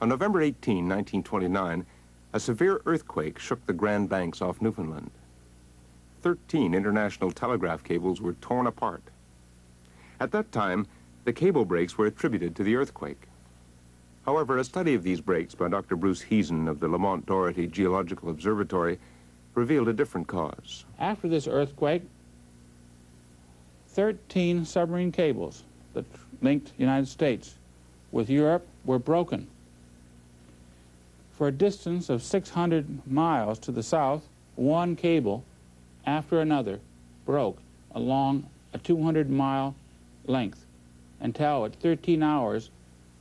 On November 18, 1929, a severe earthquake shook the Grand Banks off Newfoundland. Thirteen international telegraph cables were torn apart. At that time, the cable breaks were attributed to the earthquake. However, a study of these breaks by Dr. Bruce Heezen of the Lamont Doherty Geological Observatory revealed a different cause. After this earthquake, 13 submarine cables that linked the United States with Europe were broken. For a distance of 600 miles to the south, one cable after another broke along a 200-mile length until at 13 hours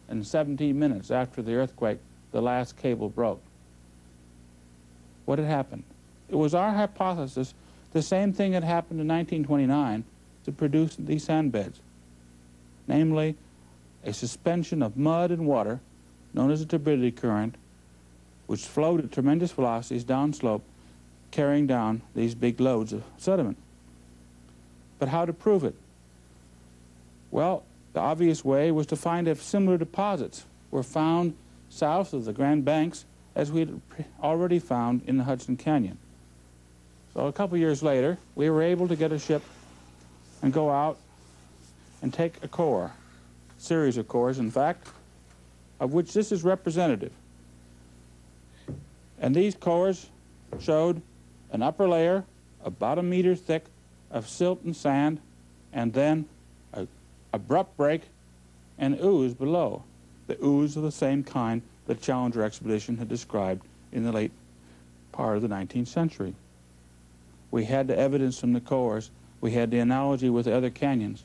and 17 minutes after the earthquake, the last cable broke. What had happened? It was our hypothesis the same thing had happened in 1929 to produce these sand beds, namely a suspension of mud and water known as a turbidity current, which flowed at tremendous velocities downslope, carrying down these big loads of sediment. But how to prove it? Well, the obvious way was to find if similar deposits were found south of the Grand Banks as we had already found in the Hudson Canyon. So a couple years later, we were able to get a ship and go out and take a core, series of cores, in fact, of which this is representative. And these cores showed an upper layer about a meter thick of silt and sand, and then a abrupt break and ooze below, the ooze of the same kind the Challenger expedition had described in the late part of the 19th century. We had the evidence from the cores. We had the analogy with the other canyons.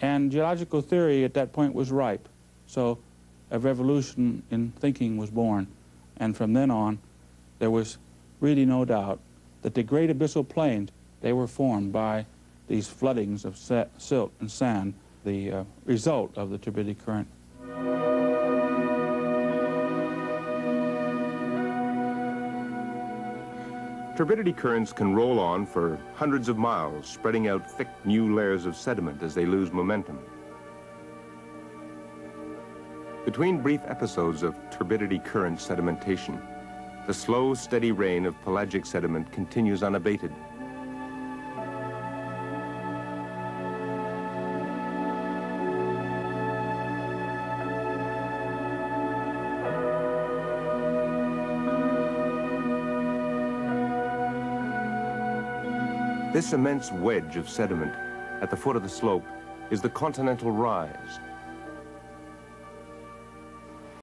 And geological theory at that point was ripe. So a revolution in thinking was born. And from then on, there was really no doubt that the great abyssal plains, they were formed by these floodings of silt and sand, the uh, result of the turbidity current. Turbidity currents can roll on for hundreds of miles, spreading out thick new layers of sediment as they lose momentum. Between brief episodes of turbidity current sedimentation, the slow, steady rain of pelagic sediment continues unabated. This immense wedge of sediment at the foot of the slope is the continental rise,